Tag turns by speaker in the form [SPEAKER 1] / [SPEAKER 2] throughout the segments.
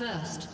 [SPEAKER 1] First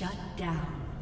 [SPEAKER 2] Shut down.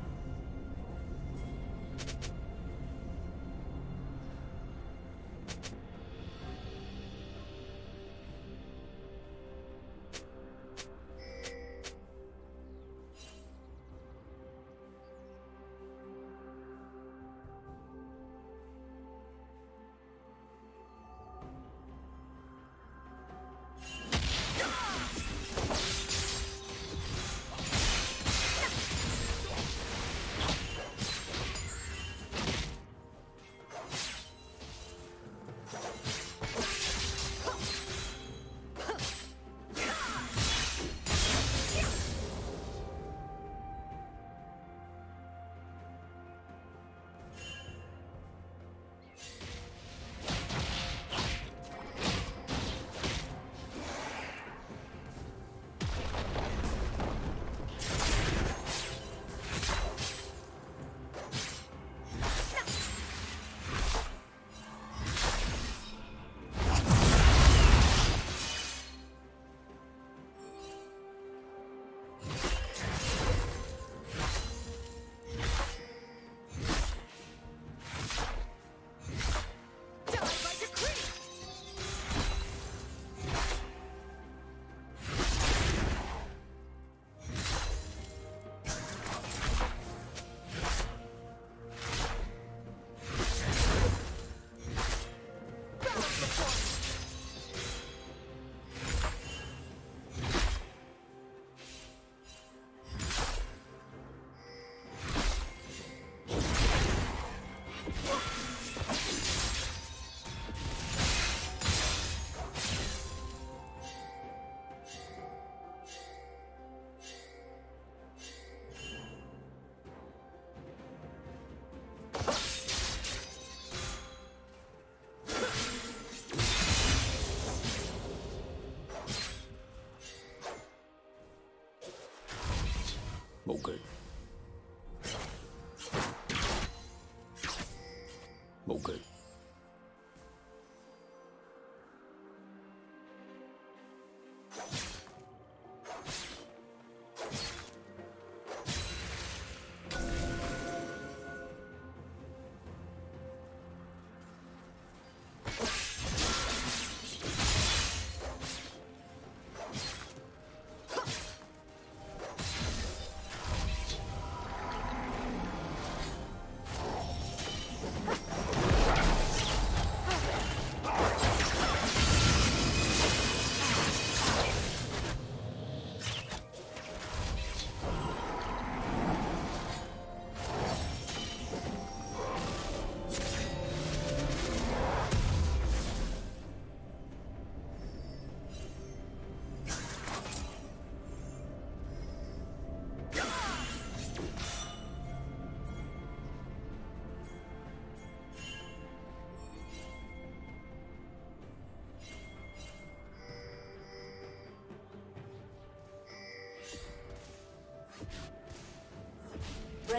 [SPEAKER 1] okay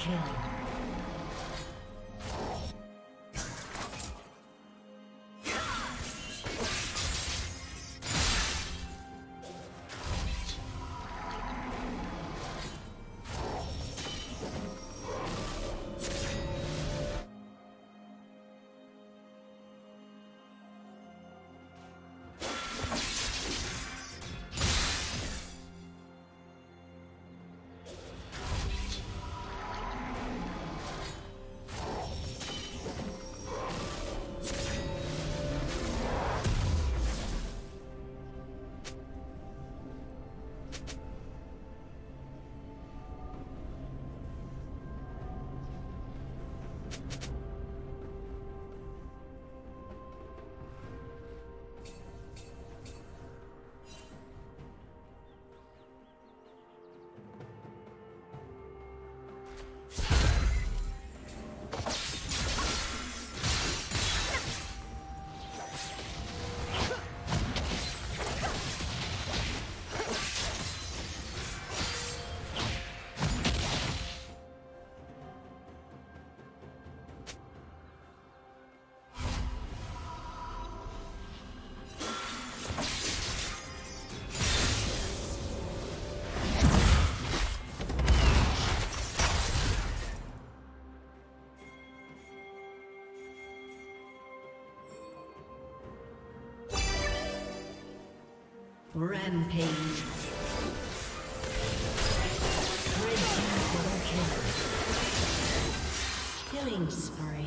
[SPEAKER 2] Double kill. Rampage. Kill. Killing spree.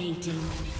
[SPEAKER 2] Dominating.